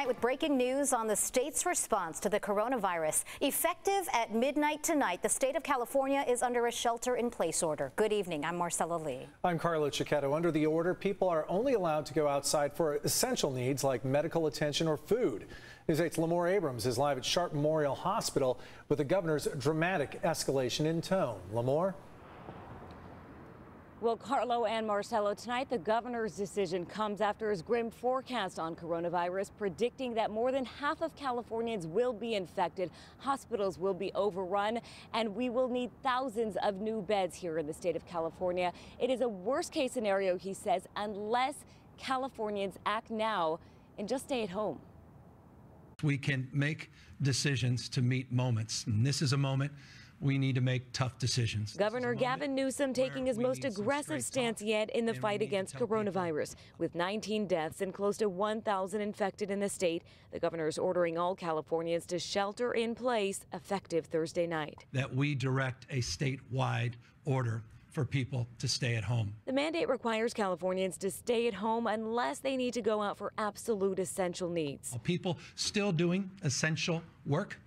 tonight with breaking news on the state's response to the coronavirus. Effective at midnight tonight, the state of California is under a shelter in place order. Good evening. I'm Marcella Lee. I'm Carlo Cecchetto. Under the order, people are only allowed to go outside for essential needs like medical attention or food. News 8's Lamore Abrams is live at Sharp Memorial Hospital with the governor's dramatic escalation in tone. Lamore? Well, Carlo and Marcella, tonight the governor's decision comes after his grim forecast on coronavirus, predicting that more than half of Californians will be infected, hospitals will be overrun, and we will need thousands of new beds here in the state of California. It is a worst case scenario, he says, unless Californians act now and just stay at home. We can make decisions to meet moments, and this is a moment we need to make tough decisions. Governor Gavin Newsom taking his most aggressive stance yet in the fight against coronavirus. With 19 deaths and close to 1,000 infected in the state, the governor is ordering all Californians to shelter in place effective Thursday night. That we direct a statewide order for people to stay at home. The mandate requires Californians to stay at home unless they need to go out for absolute essential needs. People still doing essential work,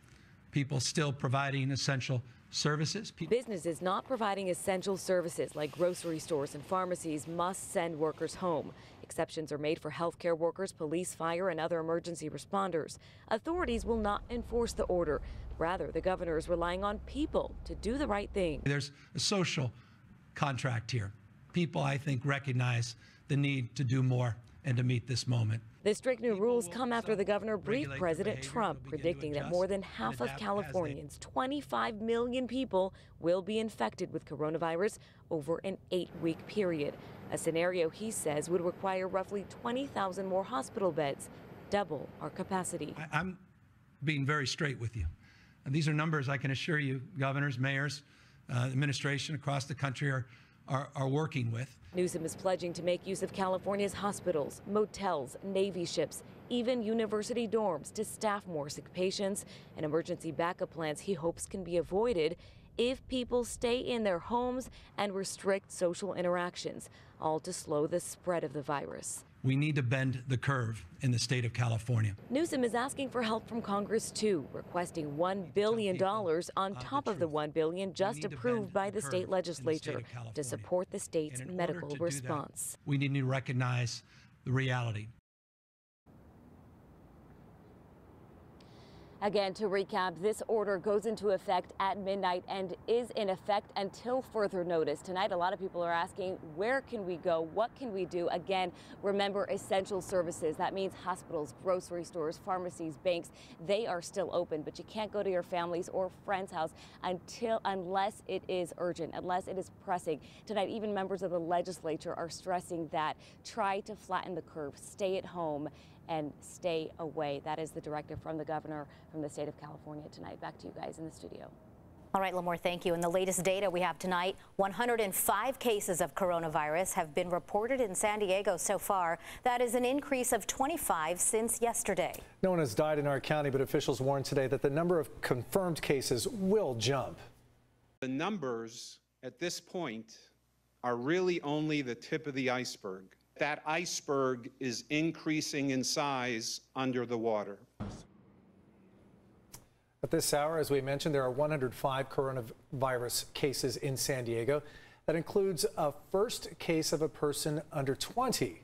people still providing essential services. Businesses not providing essential services like grocery stores and pharmacies must send workers home. Exceptions are made for healthcare workers, police, fire, and other emergency responders. Authorities will not enforce the order. Rather, the governor is relying on people to do the right thing. There's a social contract here. People, I think, recognize the need to do more and to meet this moment. The strict new rules come after the governor briefed President Trump, predicting that more than half of Californians, 25 million people, will be infected with coronavirus over an eight week period. A scenario he says would require roughly 20,000 more hospital beds, double our capacity. I'm being very straight with you. And these are numbers I can assure you, governors, mayors, uh, administration across the country are are, are working with. Newsom is pledging to make use of California's hospitals, motels, Navy ships, even university dorms to staff more sick patients and emergency backup plans he hopes can be avoided if people stay in their homes and restrict social interactions, all to slow the spread of the virus. We need to bend the curve in the state of California. Newsom is asking for help from Congress too, requesting $1 billion on top of the $1 billion just approved by the state legislature the to support the state's medical response. That, we need to recognize the reality Again, to recap, this order goes into effect at midnight and is in effect until further notice. Tonight, a lot of people are asking, where can we go? What can we do? Again, remember essential services. That means hospitals, grocery stores, pharmacies, banks. They are still open, but you can't go to your family's or friend's house until unless it is urgent, unless it is pressing. Tonight, even members of the legislature are stressing that try to flatten the curve, stay at home and stay away. That is the directive from the governor from the state of California tonight. Back to you guys in the studio. All right, Lamore, thank you. And the latest data we have tonight 105 cases of coronavirus have been reported in San Diego so far. That is an increase of 25 since yesterday. No one has died in our county, but officials warned today that the number of confirmed cases will jump. The numbers at this point are really only the tip of the iceberg that iceberg is increasing in size under the water. At this hour, as we mentioned, there are 105 coronavirus cases in San Diego. That includes a first case of a person under 20.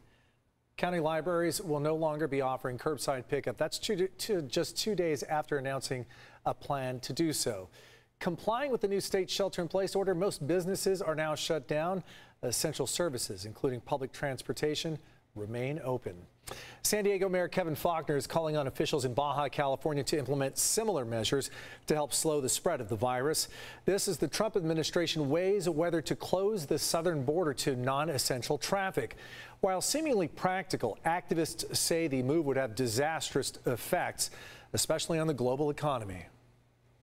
County libraries will no longer be offering curbside pickup. That's two, two, just two days after announcing a plan to do so. Complying with the new state shelter in place order, most businesses are now shut down. Essential services, including public transportation, remain open. San Diego Mayor Kevin Faulconer is calling on officials in Baja California to implement similar measures to help slow the spread of the virus. This is the Trump administration weighs whether to close the southern border to non-essential traffic. While seemingly practical, activists say the move would have disastrous effects, especially on the global economy.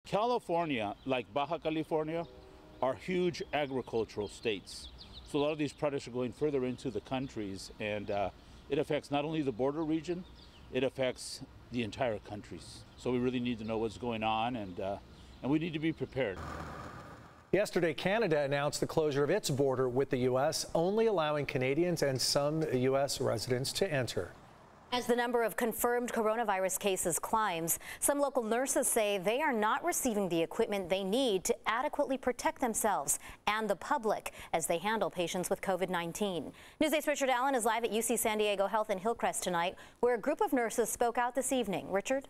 California, like Baja California, are huge agricultural states. So a lot of these products are going further into the countries, and uh, it affects not only the border region, it affects the entire countries. So we really need to know what's going on, and, uh, and we need to be prepared. Yesterday, Canada announced the closure of its border with the U.S., only allowing Canadians and some U.S. residents to enter. As the number of confirmed coronavirus cases climbs, some local nurses say they are not receiving the equipment they need to adequately protect themselves and the public as they handle patients with COVID 19. News 8's Richard Allen is live at UC San Diego Health in Hillcrest tonight, where a group of nurses spoke out this evening. Richard?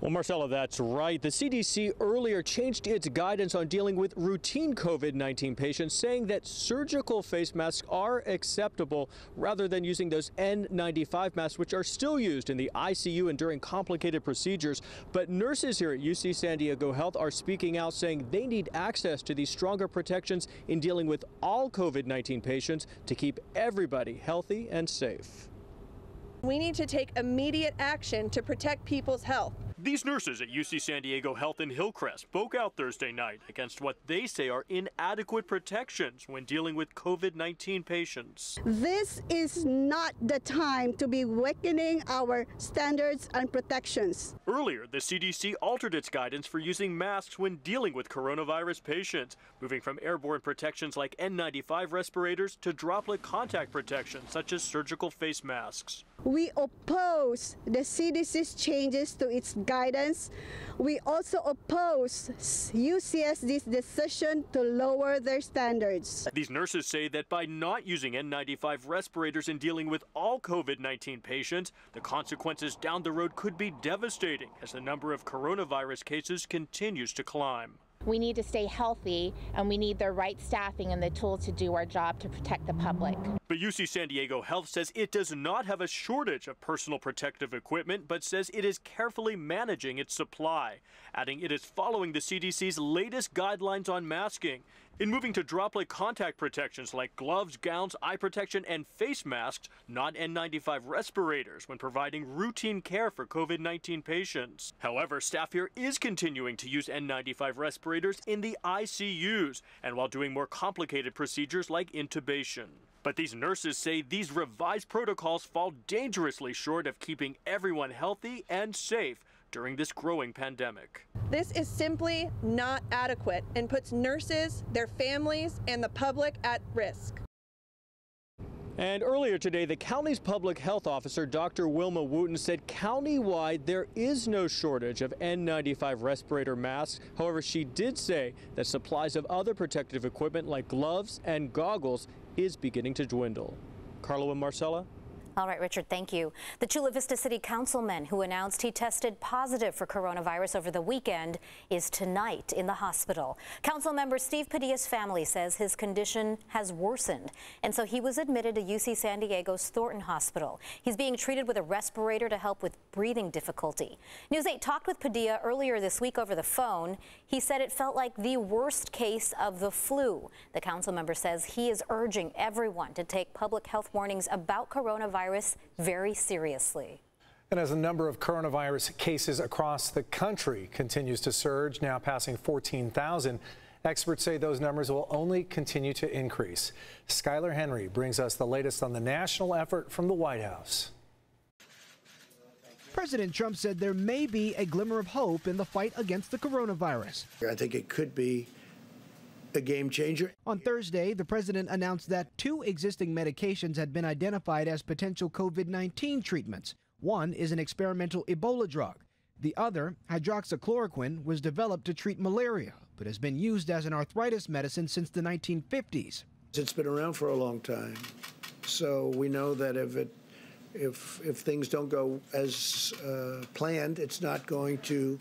Well, Marcella, that's right. The CDC earlier changed its guidance on dealing with routine COVID 19 patients, saying that surgical face masks are acceptable rather than using those N95 masks, which are still used in the ICU and during complicated procedures. But nurses here at UC San Diego Health are speaking out, saying they need access to these stronger protections in dealing with all COVID 19 patients to keep everybody healthy and safe. We need to take immediate action to protect people's health. These nurses at UC San Diego Health in Hillcrest spoke out Thursday night against what they say are inadequate protections when dealing with COVID 19 patients. This is not the time to be weakening our standards and protections. Earlier, the CDC altered its guidance for using masks when dealing with coronavirus patients, moving from airborne protections like N95 respirators to droplet contact protection such as surgical face masks. We oppose the CDC's changes to its guidance. We also oppose UCSD's decision to lower their standards. These nurses say that by not using N95 respirators in dealing with all COVID 19 patients, the consequences down the road could be devastating as the number of coronavirus cases continues to climb. We need to stay healthy and we need the right staffing and the tools to do our job to protect the public. But UC San Diego Health says it does not have a shortage of personal protective equipment, but says it is carefully managing its supply, adding it is following the CDC's latest guidelines on masking. In moving to droplet contact protections like gloves, gowns, eye protection, and face masks, not N95 respirators when providing routine care for COVID 19 patients. However, staff here is continuing to use N95 respirators in the ICUs and while doing more complicated procedures like intubation. But these nurses say these revised protocols fall dangerously short of keeping everyone healthy and safe during this growing pandemic. This is simply not adequate and puts nurses, their families, and the public at risk. And earlier today, the county's public health officer, Dr. Wilma Wooten, said countywide there is no shortage of N95 respirator masks. However, she did say that supplies of other protective equipment like gloves and goggles is beginning to dwindle. Carlo and Marcella, all right, Richard, thank you. The Chula Vista City Councilman who announced he tested positive for coronavirus over the weekend is tonight in the hospital. Council member Steve Padilla's family says his condition has worsened, and so he was admitted to UC San Diego's Thornton Hospital. He's being treated with a respirator to help with breathing difficulty. News 8 talked with Padilla earlier this week over the phone. He said it felt like the worst case of the flu. The council member says he is urging everyone to take public health warnings about coronavirus coronavirus very seriously. And as the number of coronavirus cases across the country continues to surge, now passing 14,000, experts say those numbers will only continue to increase. Skyler Henry brings us the latest on the national effort from the White House. President Trump said there may be a glimmer of hope in the fight against the coronavirus. I think it could be a game changer. On Thursday, the president announced that two existing medications had been identified as potential COVID 19 treatments. One is an experimental Ebola drug. The other, hydroxychloroquine, was developed to treat malaria, but has been used as an arthritis medicine since the 1950s. It's been around for a long time, so we know that if it if if things don't go as uh, planned, it's not going to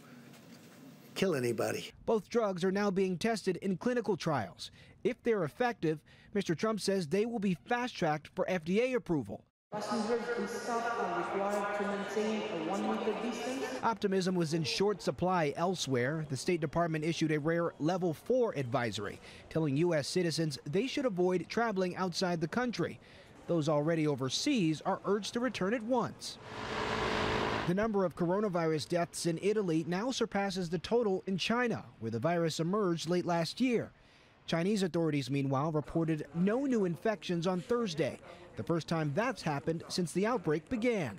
kill anybody. Both drugs are now being tested in clinical trials. If they're effective, Mr. Trump says they will be fast tracked for FDA approval. Optimism was in short supply elsewhere. The State Department issued a rare level 4 advisory telling U.S. citizens they should avoid traveling outside the country. Those already overseas are urged to return at once. The number of coronavirus deaths in Italy now surpasses the total in China, where the virus emerged late last year. Chinese authorities, meanwhile, reported no new infections on Thursday, the first time that's happened since the outbreak began.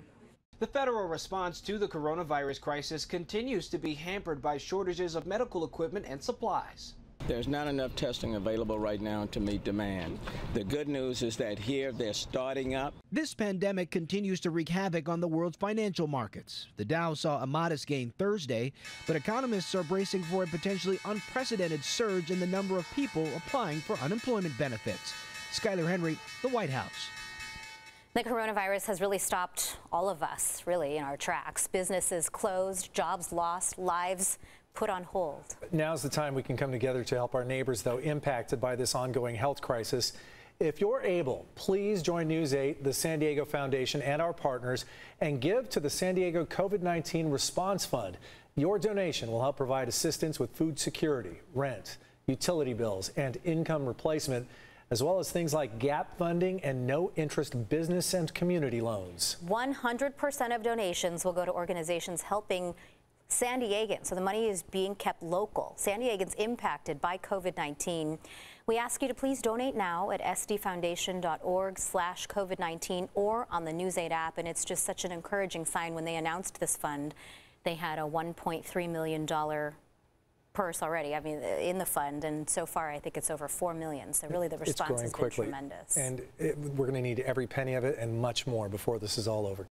The federal response to the coronavirus crisis continues to be hampered by shortages of medical equipment and supplies. There's not enough testing available right now to meet demand. The good news is that here they're starting up. This pandemic continues to wreak havoc on the world's financial markets. The Dow saw a modest gain Thursday, but economists are bracing for a potentially unprecedented surge in the number of people applying for unemployment benefits. Skyler Henry, the White House. The coronavirus has really stopped all of us, really, in our tracks. Businesses closed, jobs lost, lives put on hold. Now's the time we can come together to help our neighbors, though, impacted by this ongoing health crisis. If you're able, please join News 8, the San Diego Foundation, and our partners and give to the San Diego COVID 19 Response Fund. Your donation will help provide assistance with food security, rent, utility bills, and income replacement, as well as things like gap funding and no interest business and community loans. 100% of donations will go to organizations helping San Diegans, so the money is being kept local. San Diegans impacted by COVID-19. We ask you to please donate now at sdfoundation.org slash COVID-19 or on the News 8 app, and it's just such an encouraging sign when they announced this fund. They had a $1.3 million purse already, I mean, in the fund, and so far I think it's over 4 million. So really the response has been quickly. tremendous. And it, we're going to need every penny of it and much more before this is all over.